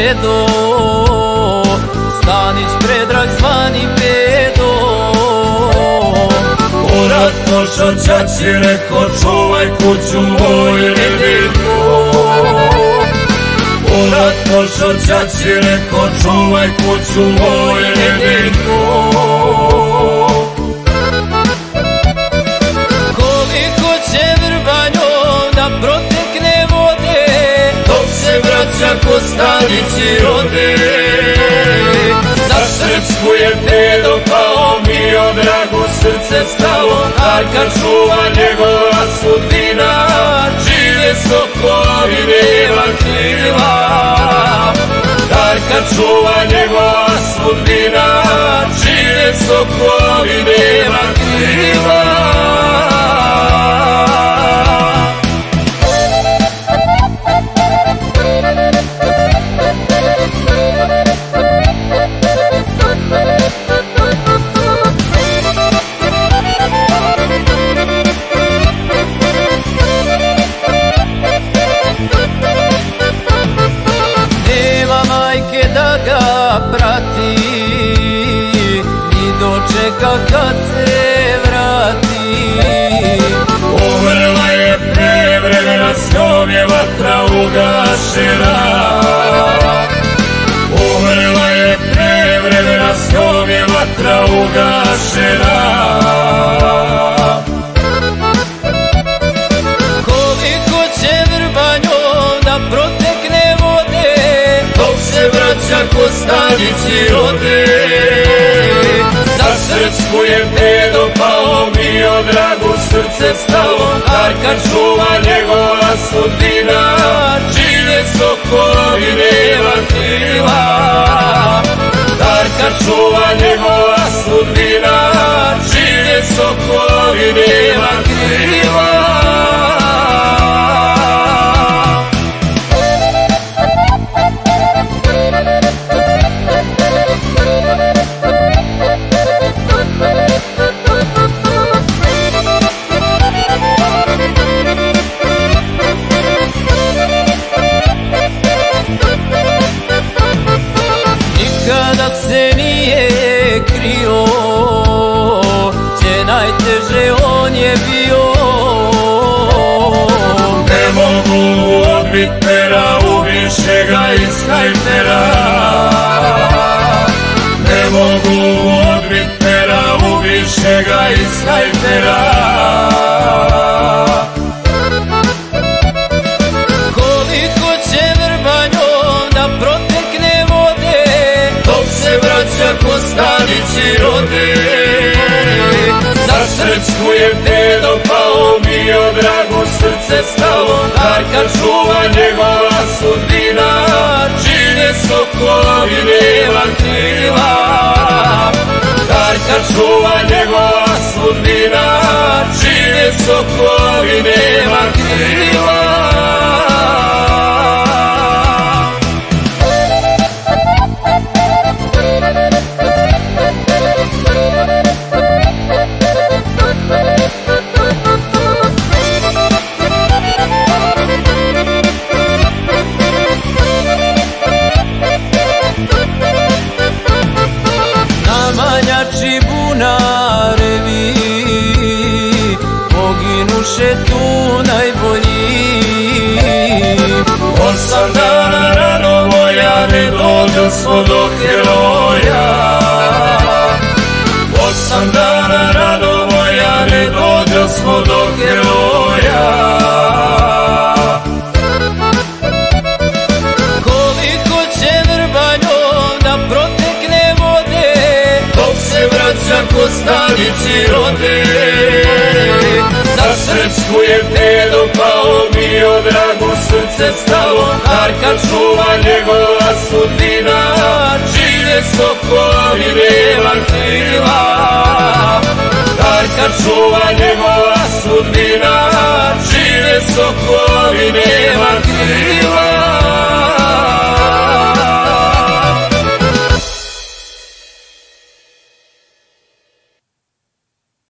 credo Stani predrag zvani bedo Orat pošo čači reko čuvaj kuću moju nevinu Orat pošo čači reko čuvaj kuću moju se vraća ko stanići rode. Za srpsku je pedo pao mi od dragu srce stalo Arka čuva njegova sudbina. Žive sokovi nema krila. Arka čuva njegova sudbina. Žive sokovi nema krila prati. Ni dočeka kad se vrati? Umrla je pre vremena, s njom je vatra ugašena. Umrla je pre vremena, s njom je vatra ugašena se vraća ko stanići rode. Za srpsku je pedo pao mi od dragu srce stalo. Arka čuva njegova iz hajtera Ne mogu odbit pera, ubiše ga iz hajtera Koliko će vrbanjom da protekne vode Dok se vraća ko stanići rode. Za srpsku je pedo pao mi od dragu srce stalo Arka čuva sudbina Žive sokovi nema krila Arka čuva njegova sudbina Žive sokovi nema Poginuše tu najbolji. Osam dana rano moja ne dođo smo do heroja. Osam dana rano moja ne dođo smo do heroja. Koliko će vrbanjom da protekne vode Dok se stanići rode je pedo pao mi od dragu srce stalo Arka čuva njegova sudbina Žive sokovi nema krila. Arka čuva njegova sudbina Žive sokovi nema krila